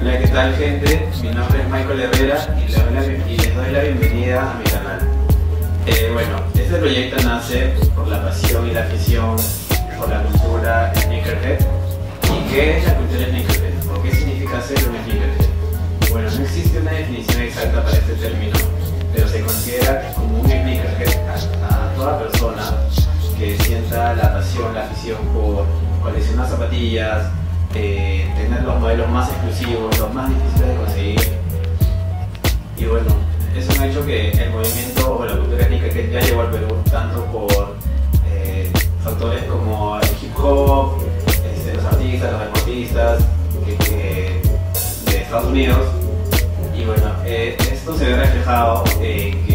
Hola, ¿qué tal gente? Mi nombre es Michael Herrera y les doy la, y les doy la bienvenida a mi canal. Eh, bueno, este proyecto nace por la pasión y la afición por la cultura sneakerhead. ¿Y qué es la cultura sneakerhead? ¿O qué significa ser un sneakerhead? Bueno, no existe una definición exacta para este término, pero se considera como un sneakerhead a, a toda persona que sienta la pasión, la afición por coleccionar zapatillas, eh, tener los modelos más exclusivos, los más difíciles de conseguir. Y bueno, eso ha hecho que el movimiento o la cultura que ya llegó al Perú, tanto por eh, factores como el hip hop, este, los artistas, los deportistas de Estados Unidos. Y bueno, eh, esto se ve reflejado en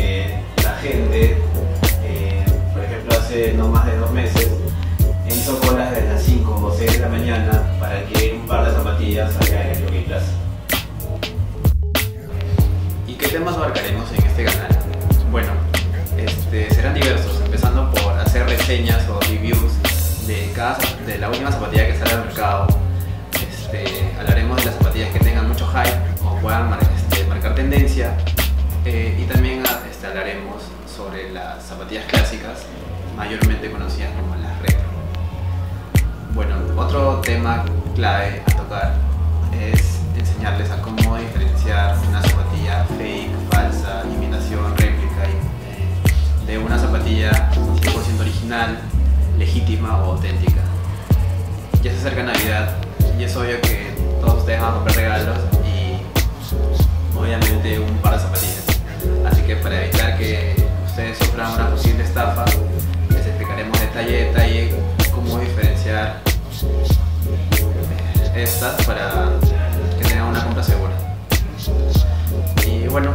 temas abarcaremos en este canal? Bueno, este, serán diversos, empezando por hacer reseñas o reviews de, cada, de la última zapatilla que sale al mercado. Este, hablaremos de las zapatillas que tengan mucho hype o puedan este, marcar tendencia. Eh, y también este, hablaremos sobre las zapatillas clásicas, mayormente conocidas como las retro. Bueno, otro tema clave a tocar es enseñarles a cómo legítima o auténtica. Ya se acerca Navidad y es obvio que todos ustedes van a comprar regalos y obviamente un par de zapatillas. Así que para evitar que ustedes sufran una posible estafa, les explicaremos detalle a detalle cómo diferenciar estas para que tengan una compra segura. Y bueno,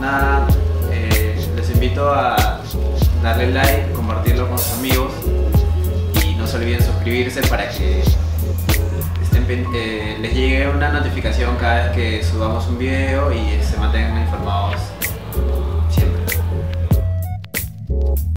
nada, eh, les invito a darle like, compartirlo con sus amigos y no se olviden suscribirse para que eh, les llegue una notificación cada vez que subamos un video y se mantengan informados